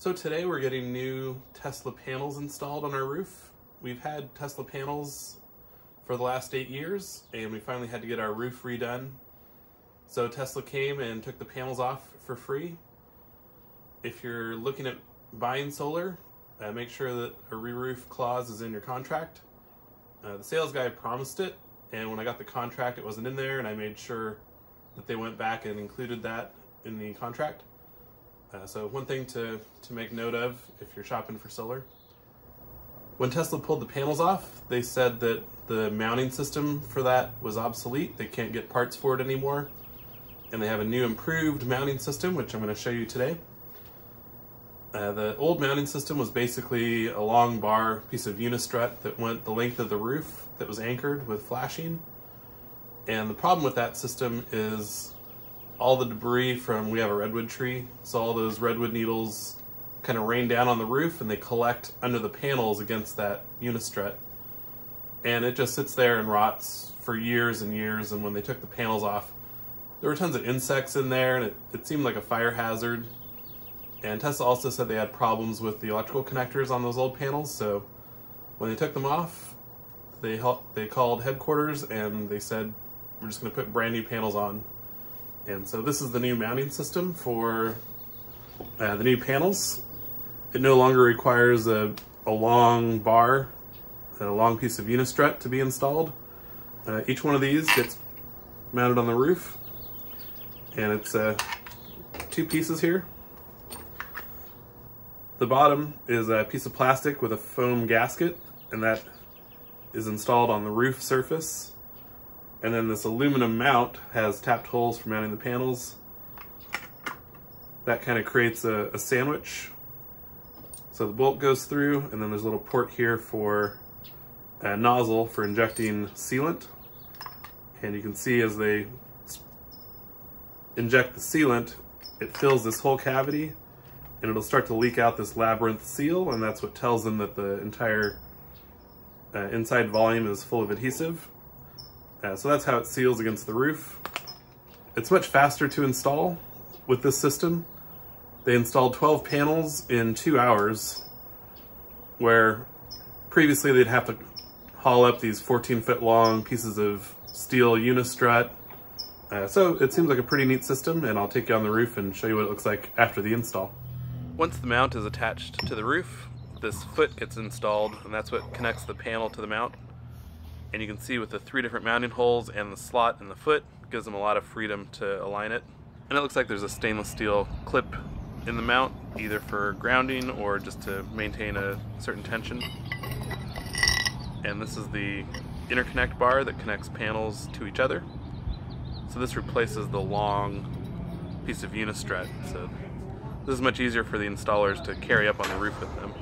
So today we're getting new Tesla panels installed on our roof. We've had Tesla panels for the last eight years and we finally had to get our roof redone. So Tesla came and took the panels off for free. If you're looking at buying solar, uh, make sure that a re-roof clause is in your contract. Uh, the sales guy promised it and when I got the contract it wasn't in there and I made sure that they went back and included that in the contract. Uh, so one thing to, to make note of if you're shopping for solar. When Tesla pulled the panels off, they said that the mounting system for that was obsolete. They can't get parts for it anymore. And they have a new improved mounting system, which I'm going to show you today. Uh, the old mounting system was basically a long bar piece of unistrut that went the length of the roof that was anchored with flashing. And the problem with that system is all the debris from, we have a redwood tree, so all those redwood needles kind of rain down on the roof and they collect under the panels against that unistrut. And it just sits there and rots for years and years. And when they took the panels off, there were tons of insects in there and it, it seemed like a fire hazard. And Tesla also said they had problems with the electrical connectors on those old panels. So when they took them off, they, they called headquarters and they said, we're just going to put brand new panels on. And so this is the new mounting system for uh, the new panels. It no longer requires a, a long bar, a long piece of unistrut to be installed. Uh, each one of these gets mounted on the roof and it's uh, two pieces here. The bottom is a piece of plastic with a foam gasket and that is installed on the roof surface and then this aluminum mount has tapped holes for mounting the panels. That kind of creates a, a sandwich. So the bolt goes through and then there's a little port here for a nozzle for injecting sealant. And you can see as they inject the sealant, it fills this whole cavity and it'll start to leak out this labyrinth seal and that's what tells them that the entire uh, inside volume is full of adhesive. Uh, so that's how it seals against the roof. It's much faster to install with this system. They installed 12 panels in two hours, where previously they'd have to haul up these 14 foot long pieces of steel unistrut. Uh, so it seems like a pretty neat system and I'll take you on the roof and show you what it looks like after the install. Once the mount is attached to the roof, this foot gets installed and that's what connects the panel to the mount and you can see with the three different mounting holes and the slot in the foot gives them a lot of freedom to align it. And it looks like there's a stainless steel clip in the mount either for grounding or just to maintain a certain tension. And this is the interconnect bar that connects panels to each other. So this replaces the long piece of unistrut so this is much easier for the installers to carry up on the roof with them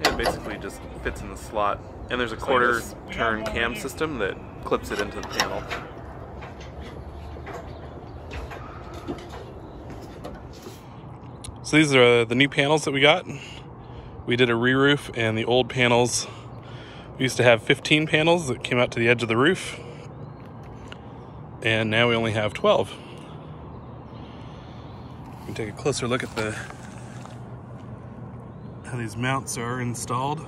it basically just fits in the slot and there's a quarter turn cam system that clips it into the panel. So these are uh, the new panels that we got. We did a re-roof and the old panels, we used to have 15 panels that came out to the edge of the roof. And now we only have 12. We can take a closer look at the how these mounts are installed.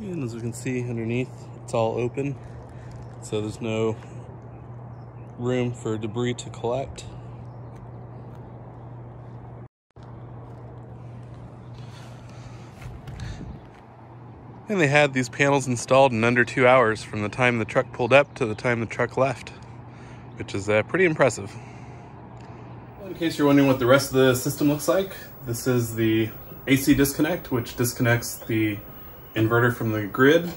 And as we can see underneath, it's all open. So there's no room for debris to collect. And they had these panels installed in under two hours from the time the truck pulled up to the time the truck left, which is uh, pretty impressive. In case you're wondering what the rest of the system looks like, this is the AC disconnect, which disconnects the inverter from the grid.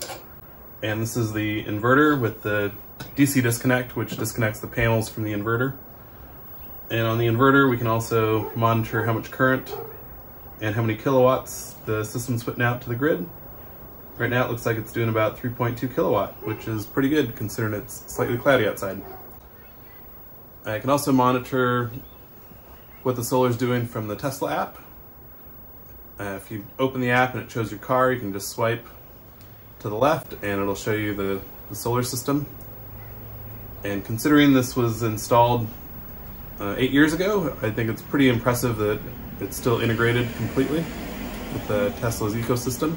And this is the inverter with the DC disconnect, which disconnects the panels from the inverter. And on the inverter, we can also monitor how much current and how many kilowatts the system's putting out to the grid. Right now it looks like it's doing about 3.2 kilowatt, which is pretty good considering it's slightly cloudy outside. I can also monitor what the solar is doing from the Tesla app. Uh, if you open the app and it shows your car, you can just swipe to the left and it'll show you the, the solar system. And considering this was installed uh, eight years ago, I think it's pretty impressive that it's still integrated completely with the Tesla's ecosystem.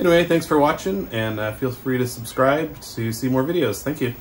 Anyway, thanks for watching and uh, feel free to subscribe to see more videos. Thank you.